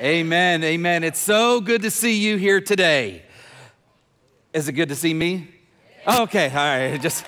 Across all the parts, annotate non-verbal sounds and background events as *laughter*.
Amen. Amen. It's so good to see you here today. Is it good to see me? Okay, all right. Just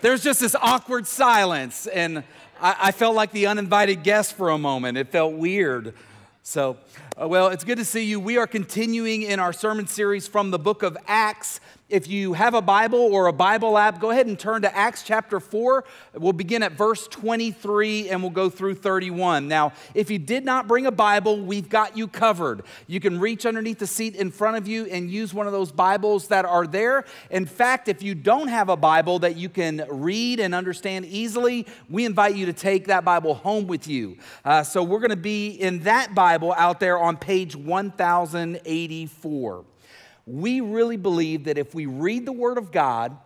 there's just this awkward silence, and I, I felt like the uninvited guest for a moment. It felt weird. So, uh, well, it's good to see you. We are continuing in our sermon series from the book of Acts. If you have a Bible or a Bible app, go ahead and turn to Acts chapter 4. We'll begin at verse 23 and we'll go through 31. Now, if you did not bring a Bible, we've got you covered. You can reach underneath the seat in front of you and use one of those Bibles that are there. In fact, if you don't have a Bible that you can read and understand easily, we invite you to take that Bible home with you. Uh, so we're going to be in that Bible out there on page 1084 we really believe that if we read the Word of God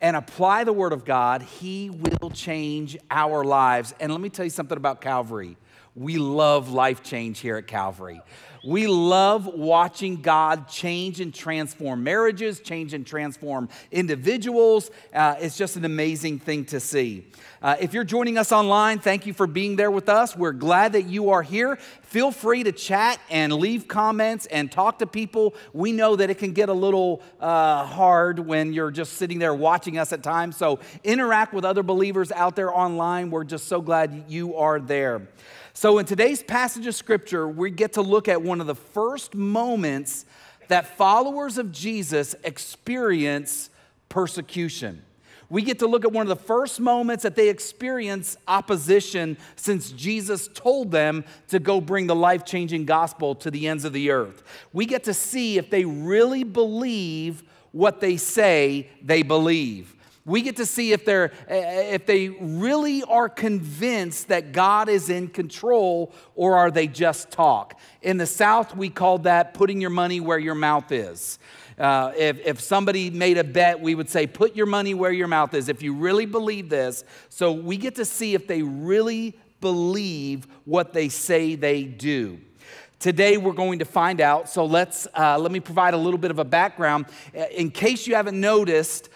and apply the Word of God, He will change our lives. And let me tell you something about Calvary. We love life change here at Calvary. We love watching God change and transform marriages, change and transform individuals. Uh, it's just an amazing thing to see. Uh, if you're joining us online, thank you for being there with us. We're glad that you are here. Feel free to chat and leave comments and talk to people. We know that it can get a little uh, hard when you're just sitting there watching us at times. So interact with other believers out there online. We're just so glad you are there. So, in today's passage of scripture, we get to look at one of the first moments that followers of Jesus experience persecution. We get to look at one of the first moments that they experience opposition since Jesus told them to go bring the life changing gospel to the ends of the earth. We get to see if they really believe what they say they believe. We get to see if, they're, if they really are convinced that God is in control or are they just talk. In the South, we call that putting your money where your mouth is. Uh, if, if somebody made a bet, we would say, put your money where your mouth is. If you really believe this, so we get to see if they really believe what they say they do. Today we're going to find out. So let's uh, let me provide a little bit of a background in case you haven't noticed.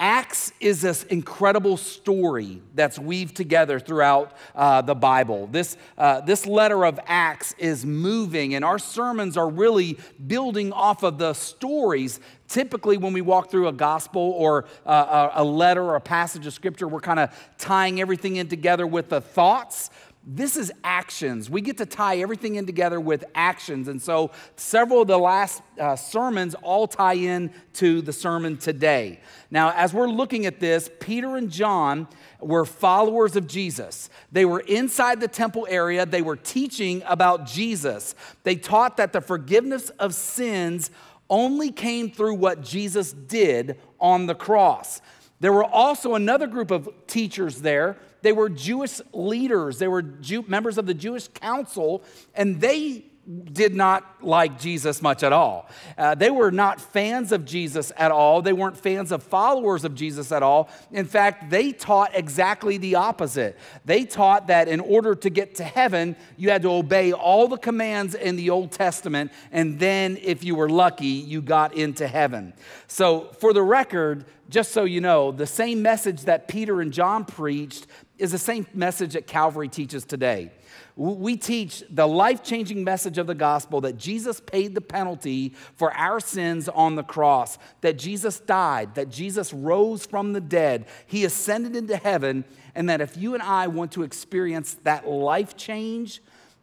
Acts is this incredible story that's weaved together throughout uh, the Bible. This, uh, this letter of Acts is moving, and our sermons are really building off of the stories. Typically, when we walk through a gospel or uh, a letter or a passage of scripture, we're kind of tying everything in together with the thoughts this is actions. We get to tie everything in together with actions. And so several of the last uh, sermons all tie in to the sermon today. Now, as we're looking at this, Peter and John were followers of Jesus. They were inside the temple area, they were teaching about Jesus. They taught that the forgiveness of sins only came through what Jesus did on the cross. There were also another group of teachers there. They were Jewish leaders, they were Jew, members of the Jewish council, and they did not like Jesus much at all. Uh, they were not fans of Jesus at all. They weren't fans of followers of Jesus at all. In fact, they taught exactly the opposite. They taught that in order to get to heaven, you had to obey all the commands in the Old Testament, and then, if you were lucky, you got into heaven. So, for the record, just so you know, the same message that Peter and John preached is the same message that Calvary teaches today. We teach the life changing message of the gospel that Jesus paid the penalty for our sins on the cross, that Jesus died, that Jesus rose from the dead, he ascended into heaven, and that if you and I want to experience that life change,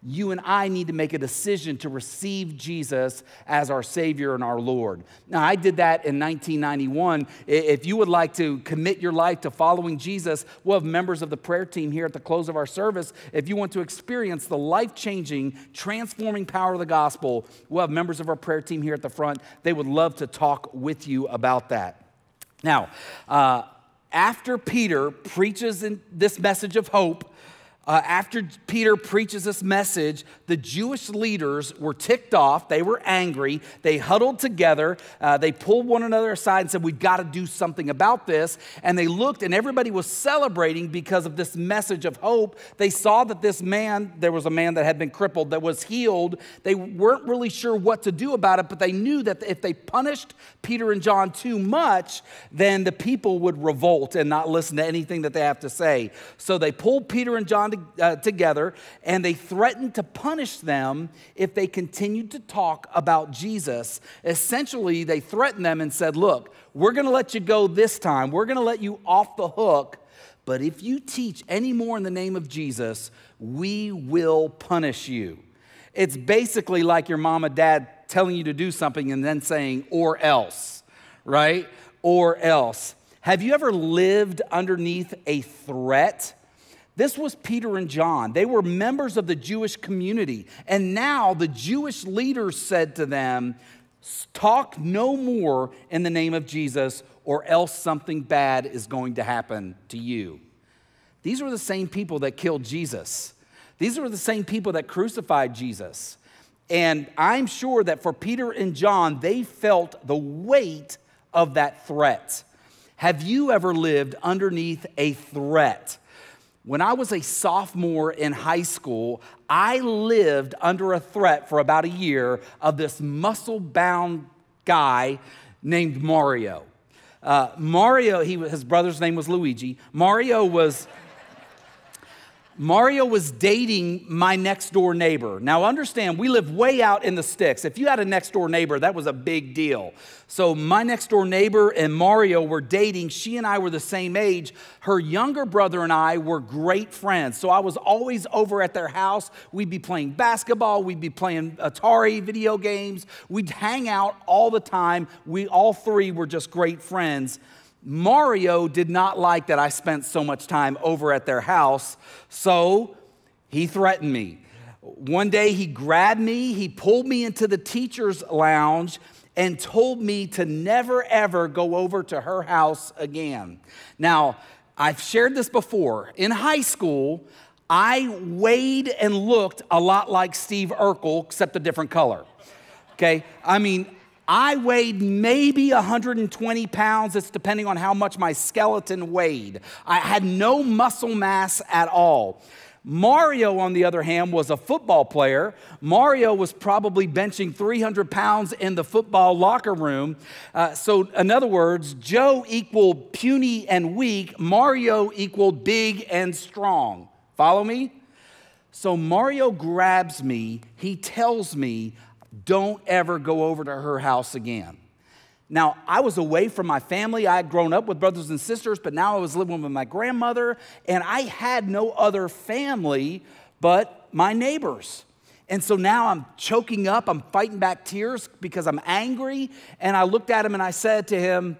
you and I need to make a decision to receive Jesus as our Savior and our Lord. Now, I did that in 1991. If you would like to commit your life to following Jesus, we'll have members of the prayer team here at the close of our service. If you want to experience the life changing, transforming power of the gospel, we'll have members of our prayer team here at the front. They would love to talk with you about that. Now, uh, after Peter preaches this message of hope, uh, after Peter preaches this message, the Jewish leaders were ticked off. They were angry. They huddled together. Uh, they pulled one another aside and said, We've got to do something about this. And they looked, and everybody was celebrating because of this message of hope. They saw that this man, there was a man that had been crippled, that was healed. They weren't really sure what to do about it, but they knew that if they punished Peter and John too much, then the people would revolt and not listen to anything that they have to say. So they pulled Peter and John to, uh, together and they threatened to punish them if they continued to talk about Jesus. Essentially, they threatened them and said, Look, we're going to let you go this time, we're going to let you off the hook. But if you teach any more in the name of Jesus, we will punish you. It's basically like your mom and dad telling you to do something and then saying, or else, right? Or else. Have you ever lived underneath a threat? This was Peter and John. They were members of the Jewish community. And now the Jewish leaders said to them, Talk no more in the name of Jesus, or else something bad is going to happen to you. These were the same people that killed Jesus. These were the same people that crucified Jesus. And I'm sure that for Peter and John, they felt the weight of that threat. Have you ever lived underneath a threat? When I was a sophomore in high school, I lived under a threat for about a year of this muscle bound guy named Mario. Uh, Mario, he, his brother's name was Luigi. Mario was Mario was dating my next door neighbor. Now, understand, we live way out in the sticks. If you had a next door neighbor, that was a big deal. So, my next door neighbor and Mario were dating. She and I were the same age. Her younger brother and I were great friends. So, I was always over at their house. We'd be playing basketball, we'd be playing Atari video games, we'd hang out all the time. We all three were just great friends. Mario did not like that I spent so much time over at their house, so he threatened me. One day he grabbed me, he pulled me into the teacher's lounge, and told me to never ever go over to her house again. Now, I've shared this before. In high school, I weighed and looked a lot like Steve Urkel, except a different color. Okay? I mean, I weighed maybe 120 pounds. It's depending on how much my skeleton weighed. I had no muscle mass at all. Mario, on the other hand, was a football player. Mario was probably benching 300 pounds in the football locker room. Uh, so, in other words, Joe equaled puny and weak, Mario equaled big and strong. Follow me? So, Mario grabs me, he tells me, don't ever go over to her house again. Now, I was away from my family. I had grown up with brothers and sisters, but now I was living with my grandmother, and I had no other family but my neighbors. And so now I'm choking up, I'm fighting back tears because I'm angry. And I looked at him and I said to him,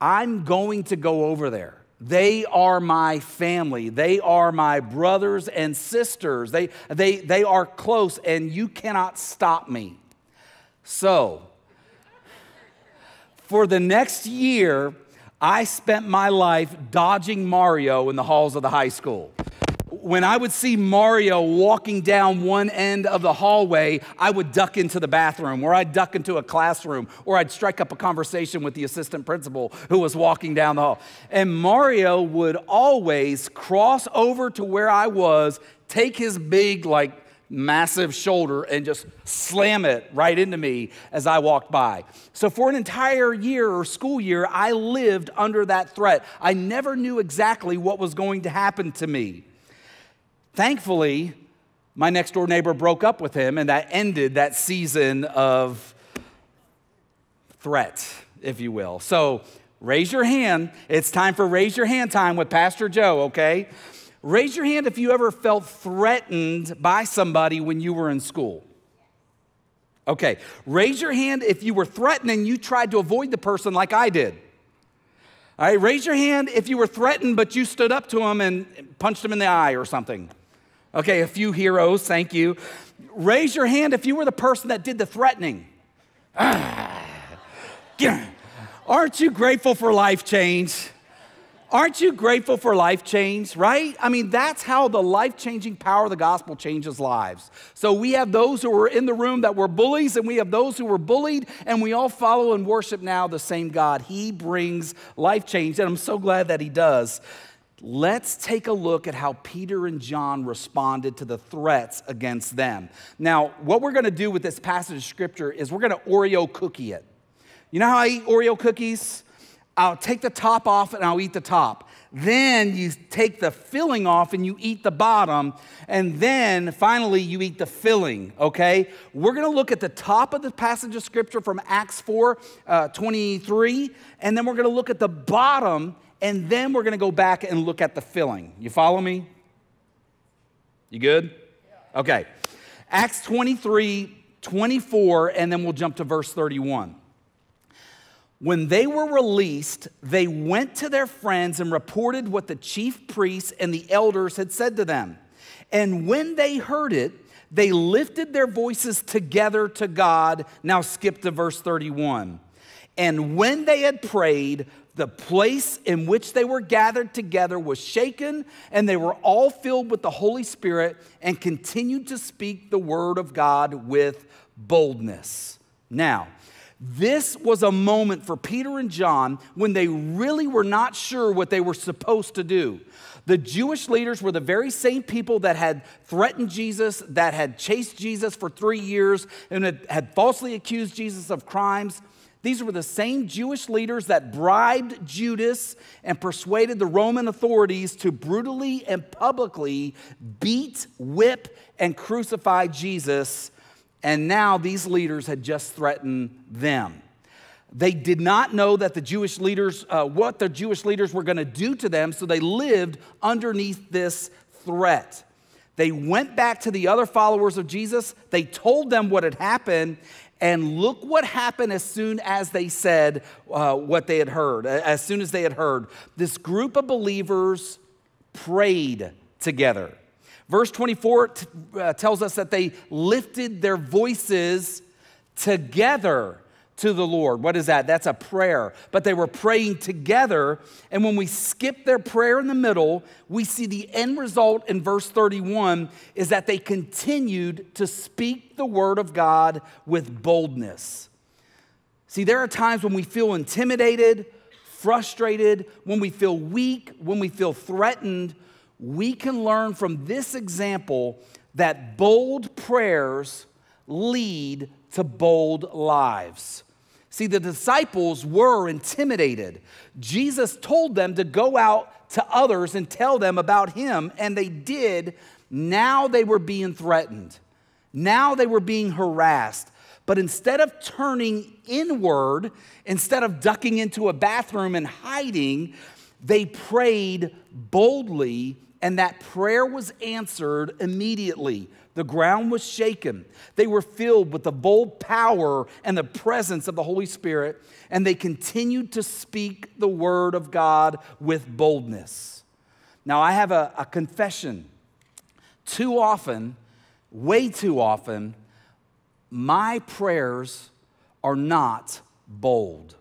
I'm going to go over there. They are my family. They are my brothers and sisters. They, they, they are close, and you cannot stop me. So, for the next year, I spent my life dodging Mario in the halls of the high school when I would see Mario walking down one end of the hallway, I would duck into the bathroom, or I'd duck into a classroom, or I'd strike up a conversation with the assistant principal who was walking down the hall. And Mario would always cross over to where I was, take his big, like, massive shoulder and just slam it right into me as I walked by. So, for an entire year or school year, I lived under that threat. I never knew exactly what was going to happen to me. Thankfully, my next door neighbor broke up with him, and that ended that season of threat, if you will. So, raise your hand. It's time for raise your hand time with Pastor Joe, okay? Raise your hand if you ever felt threatened by somebody when you were in school. Okay, raise your hand if you were threatened and you tried to avoid the person like I did. All right, raise your hand if you were threatened but you stood up to him and punched him in the eye or something. Okay, a few heroes, thank you. Raise your hand if you were the person that did the threatening. *sighs* Aren't you grateful for life change? Aren't you grateful for life change, right? I mean, that's how the life changing power of the gospel changes lives. So we have those who were in the room that were bullies, and we have those who were bullied, and we all follow and worship now the same God. He brings life change, and I'm so glad that He does. Let's take a look at how Peter and John responded to the threats against them. Now, what we're going to do with this passage of scripture is we're going to Oreo cookie it. You know how I eat Oreo cookies? I'll take the top off and I'll eat the top. Then you take the filling off and you eat the bottom. And then finally you eat the filling, okay? We're gonna look at the top of the passage of scripture from Acts 4 uh, 23. And then we're gonna look at the bottom. And then we're gonna go back and look at the filling. You follow me? You good? Okay. Acts 23 24, and then we'll jump to verse 31. When they were released, they went to their friends and reported what the chief priests and the elders had said to them. And when they heard it, they lifted their voices together to God. Now skip to verse 31. And when they had prayed, the place in which they were gathered together was shaken, and they were all filled with the Holy Spirit and continued to speak the word of God with boldness. Now, this was a moment for Peter and John when they really were not sure what they were supposed to do. The Jewish leaders were the very same people that had threatened Jesus, that had chased Jesus for three years, and had, falsely accused Jesus of crimes. These were the same Jewish leaders that bribed Judas and persuaded the Roman authorities to brutally and publicly beat, whip, and crucify Jesus. And now these leaders had just threatened them. They did not know that the Jewish leaders, uh, what the Jewish leaders were going to do to them, so they lived underneath this threat. They went back to the other followers of Jesus. They told them what had happened, and look what happened as soon as they said uh, what they had heard. As soon as they had heard, this group of believers prayed together. Verse 24 t- uh, tells us that they lifted their voices together to the Lord. What is that? That's a prayer. But they were praying together. And when we skip their prayer in the middle, we see the end result in verse 31 is that they continued to speak the word of God with boldness. See, there are times when we feel intimidated, frustrated, when we feel weak, when we feel threatened. We can learn from this example that bold prayers lead to bold lives. See, the disciples were intimidated. Jesus told them to go out to others and tell them about him, and they did. Now they were being threatened. Now they were being harassed. But instead of turning inward, instead of ducking into a bathroom and hiding, they prayed boldly, and that prayer was answered immediately. The ground was shaken. They were filled with the bold power and the presence of the Holy Spirit, and they continued to speak the word of God with boldness. Now, I have a, a confession. Too often, way too often, my prayers are not bold.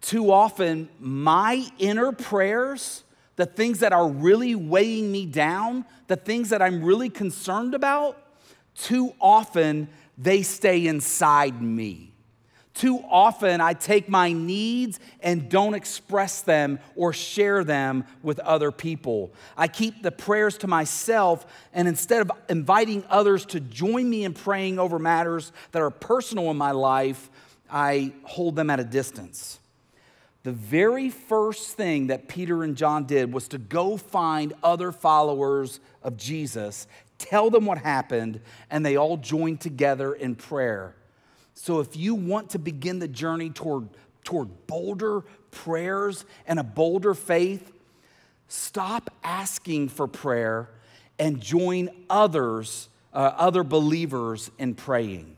Too often, my inner prayers the things that are really weighing me down, the things that I'm really concerned about, too often they stay inside me. Too often I take my needs and don't express them or share them with other people. I keep the prayers to myself, and instead of inviting others to join me in praying over matters that are personal in my life, I hold them at a distance. The very first thing that Peter and John did was to go find other followers of Jesus, tell them what happened, and they all joined together in prayer. So if you want to begin the journey toward, toward bolder prayers and a bolder faith, stop asking for prayer and join others, uh, other believers in praying.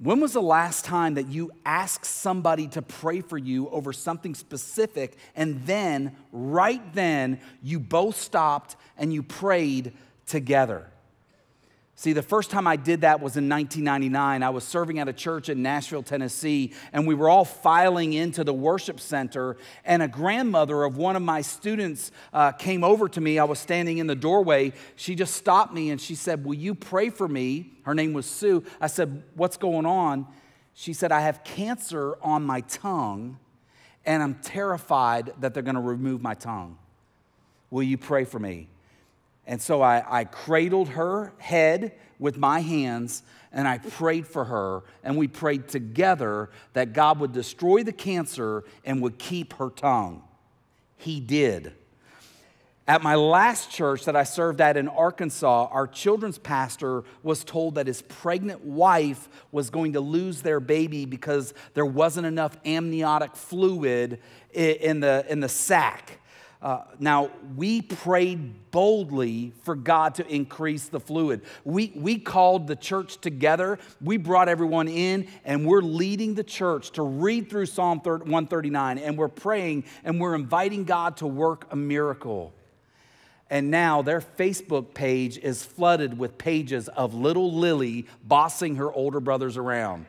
When was the last time that you asked somebody to pray for you over something specific and then, right then, you both stopped and you prayed together? See, the first time I did that was in 1999. I was serving at a church in Nashville, Tennessee, and we were all filing into the worship center. And a grandmother of one of my students uh, came over to me. I was standing in the doorway. She just stopped me and she said, Will you pray for me? Her name was Sue. I said, What's going on? She said, I have cancer on my tongue, and I'm terrified that they're going to remove my tongue. Will you pray for me? And so I, I cradled her head with my hands and I prayed for her. And we prayed together that God would destroy the cancer and would keep her tongue. He did. At my last church that I served at in Arkansas, our children's pastor was told that his pregnant wife was going to lose their baby because there wasn't enough amniotic fluid in the, in the sac. Uh, now, we prayed boldly for God to increase the fluid. We, we called the church together. We brought everyone in, and we're leading the church to read through Psalm 139, and we're praying and we're inviting God to work a miracle. And now their Facebook page is flooded with pages of little Lily bossing her older brothers around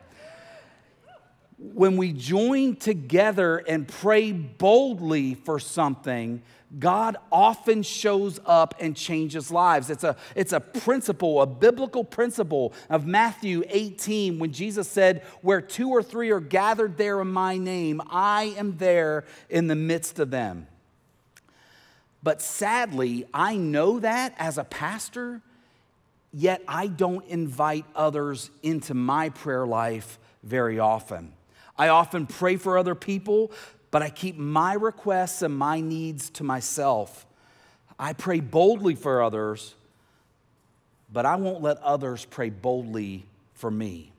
when we join together and pray boldly for something, God often shows up and changes lives. It's a, it's a principle, a biblical principle of Matthew 18 when Jesus said, Where two or three are gathered there in my name, I am there in the midst of them. But sadly, I know that as a pastor, yet I don't invite others into my prayer life very often. I often pray for other people, but I keep my requests and my needs to myself. I pray boldly for others, but I won't let others pray boldly for me.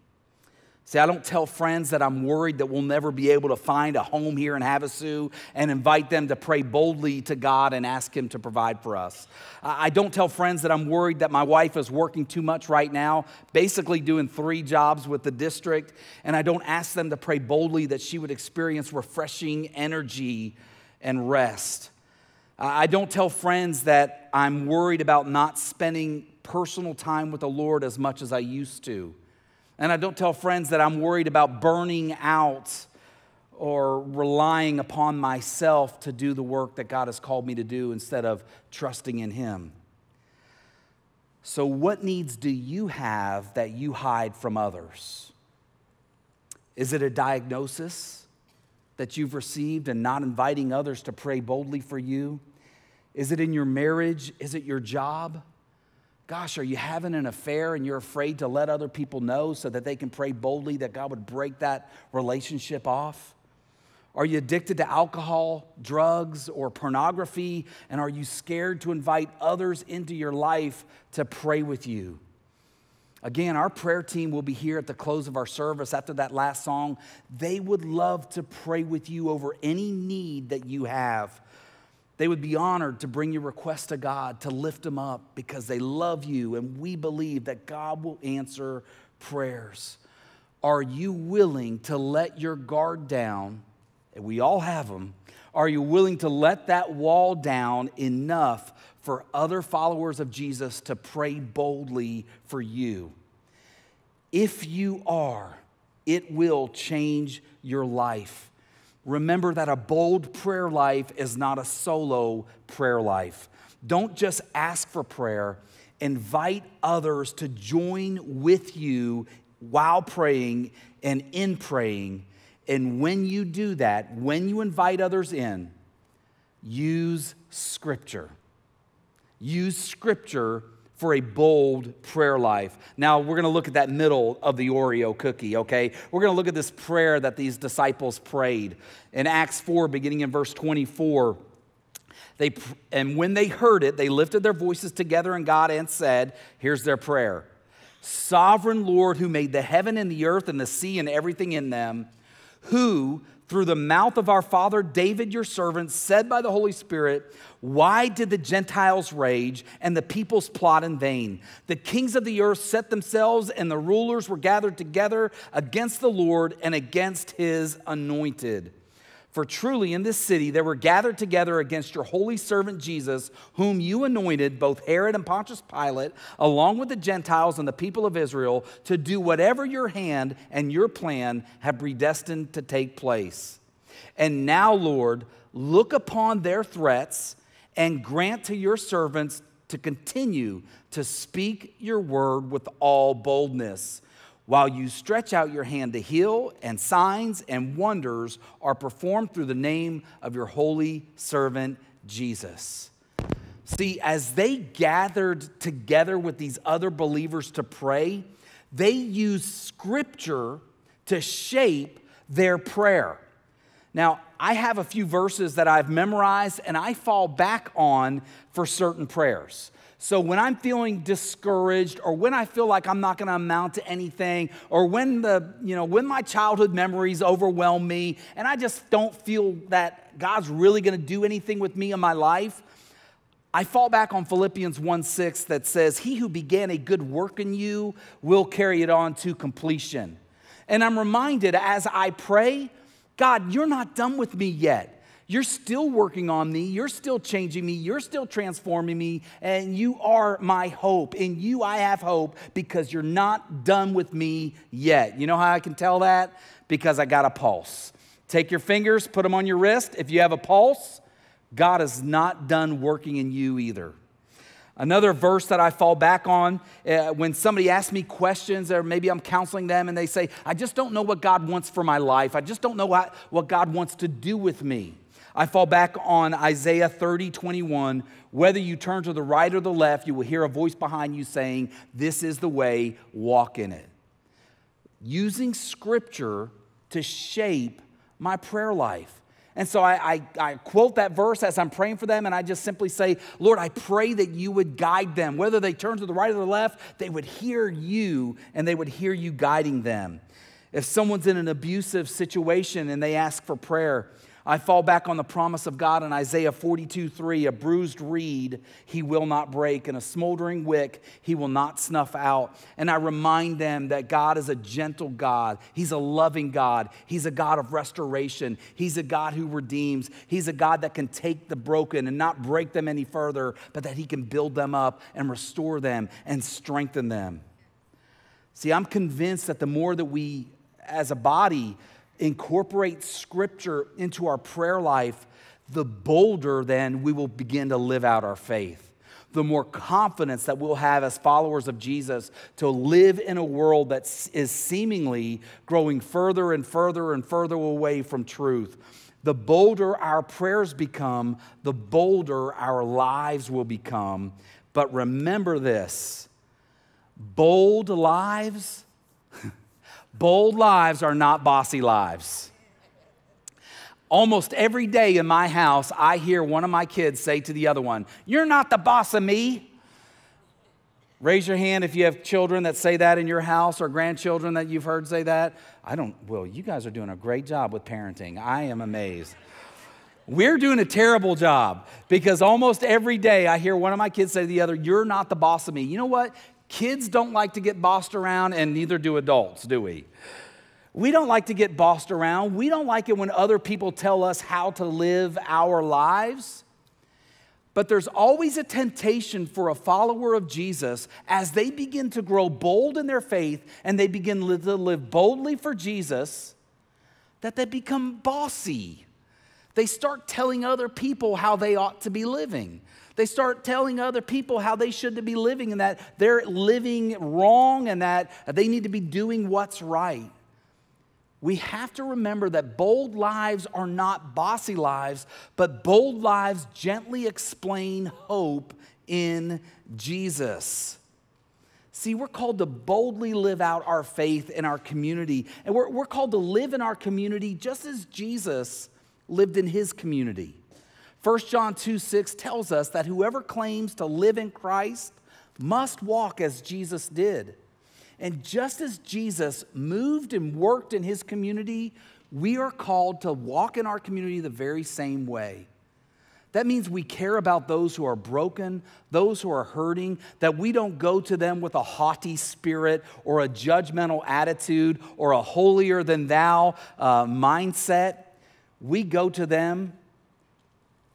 See, I don't tell friends that I'm worried that we'll never be able to find a home here in Havasu and invite them to pray boldly to God and ask Him to provide for us. I don't tell friends that I'm worried that my wife is working too much right now, basically doing three jobs with the district, and I don't ask them to pray boldly that she would experience refreshing energy and rest. I don't tell friends that I'm worried about not spending personal time with the Lord as much as I used to. And I don't tell friends that I'm worried about burning out or relying upon myself to do the work that God has called me to do instead of trusting in Him. So, what needs do you have that you hide from others? Is it a diagnosis that you've received and not inviting others to pray boldly for you? Is it in your marriage? Is it your job? Gosh, are you having an affair and you're afraid to let other people know so that they can pray boldly that God would break that relationship off? Are you addicted to alcohol, drugs, or pornography? And are you scared to invite others into your life to pray with you? Again, our prayer team will be here at the close of our service after that last song. They would love to pray with you over any need that you have. They would be honored to bring your request to God, to lift them up because they love you, and we believe that God will answer prayers. Are you willing to let your guard down? And we all have them. Are you willing to let that wall down enough for other followers of Jesus to pray boldly for you? If you are, it will change your life. Remember that a bold prayer life is not a solo prayer life. Don't just ask for prayer, invite others to join with you while praying and in praying. And when you do that, when you invite others in, use scripture. Use scripture for a bold prayer life. Now, we're going to look at that middle of the Oreo cookie, okay? We're going to look at this prayer that these disciples prayed. In Acts 4, beginning in verse 24, they, and when they heard it, they lifted their voices together in God and said, Here's their prayer Sovereign Lord, who made the heaven and the earth and the sea and everything in them, who through the mouth of our father David, your servant, said by the Holy Spirit, Why did the Gentiles rage and the peoples plot in vain? The kings of the earth set themselves, and the rulers were gathered together against the Lord and against his anointed. For truly in this city there were gathered together against your holy servant Jesus, whom you anointed, both Herod and Pontius Pilate, along with the Gentiles and the people of Israel, to do whatever your hand and your plan have predestined to take place. And now, Lord, look upon their threats and grant to your servants to continue to speak your word with all boldness while you stretch out your hand to heal, and signs and wonders are performed through the name of your holy servant Jesus. See, as they gathered together with these other believers to pray, they used scripture to shape their prayer. Now, I have a few verses that I've memorized and I fall back on for certain prayers. So when I'm feeling discouraged or when I feel like I'm not going to amount to anything or when the, you know, when my childhood memories overwhelm me and I just don't feel that God's really going to do anything with me in my life, I fall back on Philippians 1 6 that says, He who began a good work in you will carry it on to completion. And I'm reminded as I pray, God, you're not done with me yet. You're still working on me. You're still changing me. You're still transforming me. And you are my hope. In you, I have hope because you're not done with me yet. You know how I can tell that? Because I got a pulse. Take your fingers, put them on your wrist. If you have a pulse, God is not done working in you either. Another verse that I fall back on uh, when somebody asks me questions, or maybe I'm counseling them and they say, I just don't know what God wants for my life. I just don't know what, what God wants to do with me. I fall back on Isaiah 30, 21. Whether you turn to the right or the left, you will hear a voice behind you saying, This is the way, walk in it. Using scripture to shape my prayer life. And so I, I, I, quote that verse as I'm praying for them, and I just simply say, Lord, I pray that you would guide them. Whether they turn to the right or the left, they would hear you and they would hear you guiding them. If someone's in an abusive situation and they ask for prayer, I fall back on the promise of God in Isaiah 42 3 a bruised reed he will not break, and a smoldering wick he will not snuff out. And I remind them that God is a gentle God. He's a loving God. He's a God of restoration. He's a God who redeems. He's a God that can take the broken and not break them any further, but that he can build them up and restore them and strengthen them. See, I'm convinced that the more that we as a body incorporate scripture into our prayer life, the bolder then we will begin to live out our faith. The more confidence that we'll have as followers of Jesus to live in a world that is seemingly growing further and further and further away from truth. The bolder our prayers become, the bolder our lives will become. But remember this bold lives *laughs* Bold lives are not bossy lives. Almost every day in my house, I hear one of my kids say to the other one, You're not the boss of me. Raise your hand if you have children that say that in your house or grandchildren that you've heard say that. I don't, well, you guys are doing a great job with parenting. I am amazed. We're doing a terrible job because almost every day I hear one of my kids say to the other, You're not the boss of me. You know what? Kids don't like to get bossed around, and neither do adults, do we? We don't like to get bossed around. We don't like it when other people tell us how to live our lives. But there's always a temptation for a follower of Jesus as they begin to grow bold in their faith and they begin to live boldly for Jesus that they become bossy. They start telling other people how they ought to be living. They start telling other people how they should be living and that they're living wrong and that they need to be doing what's right. We have to remember that bold lives are not bossy lives, but bold lives gently explain hope in Jesus. See, we're called to boldly live out our faith in our community, and we're, we're called to live in our community just as Jesus lived in his community. 1 John 2 6 tells us that whoever claims to live in Christ must walk as Jesus did. And just as Jesus moved and worked in his community, we are called to walk in our community the very same way. That means we care about those who are broken, those who are hurting, that we don't go to them with a haughty spirit or a judgmental attitude or a holier than thou uh, mindset. We go to them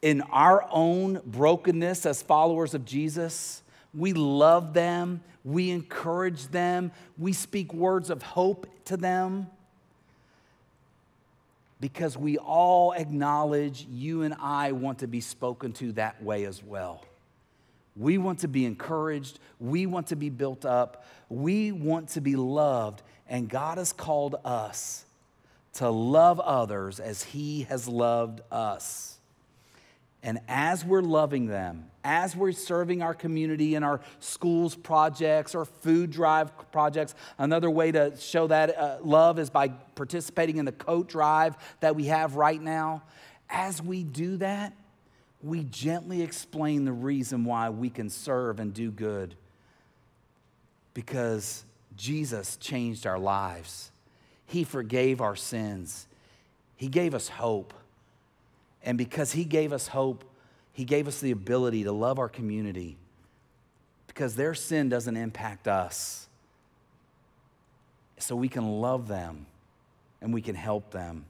in our own brokenness as followers of Jesus. We love them, we encourage them, we speak words of hope to them because we all acknowledge you and I want to be spoken to that way as well. We want to be encouraged. We want to be built up. We want to be loved. And God has called us to love others as He has loved us. And as we're loving them, as we're serving our community in our schools projects or food drive projects, another way to show that uh, love is by participating in the coat drive that we have right now. As we do that, we gently explain the reason why we can serve and do good. Because Jesus changed our lives, He forgave our sins, He gave us hope. And because He gave us hope, He gave us the ability to love our community because their sin doesn't impact us. So we can love them and we can help them.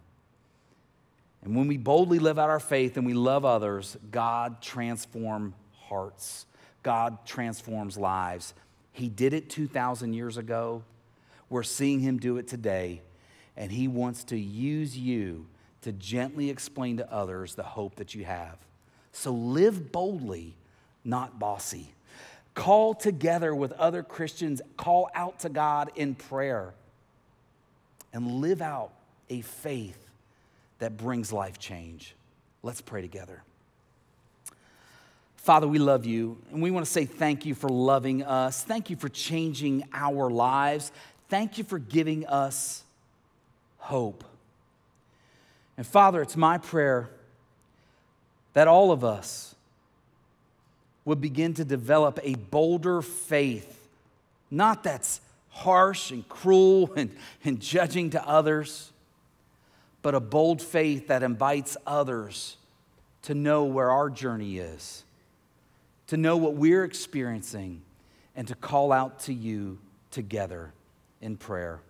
And when we boldly live out our faith and we love others, God transforms hearts. God transforms lives. He did it 2,000 years ago. We're seeing him do it today. And he wants to use you to gently explain to others the hope that you have. So live boldly, not bossy. Call together with other Christians, call out to God in prayer, and live out a faith that brings life change. Let's pray together. Father, we love you, and we want to say thank you for loving us. Thank you for changing our lives. Thank you for giving us hope. And Father, it's my prayer that all of us would begin to develop a bolder faith, not that's harsh and cruel *laughs* and, and judging to others, but a bold faith that invites others to know where our journey is, to know what we're experiencing, and to call out to you together in prayer.